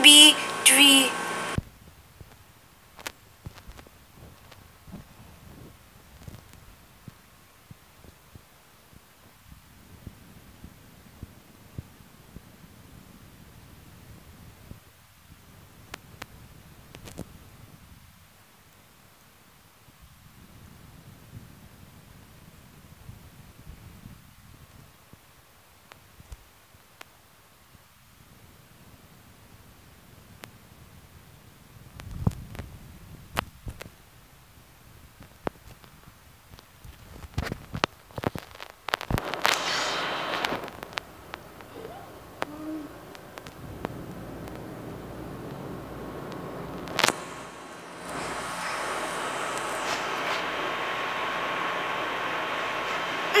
be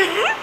Mm-hmm.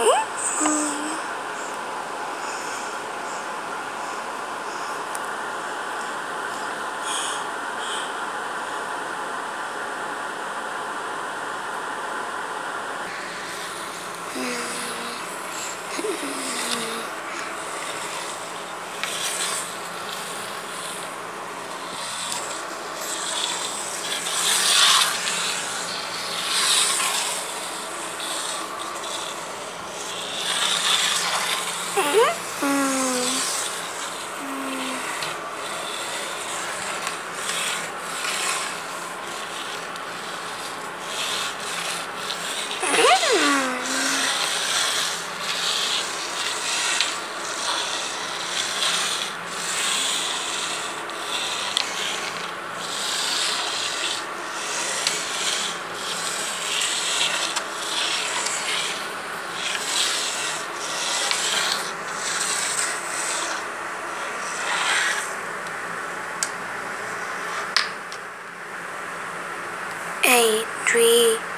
Mm-hmm. eight three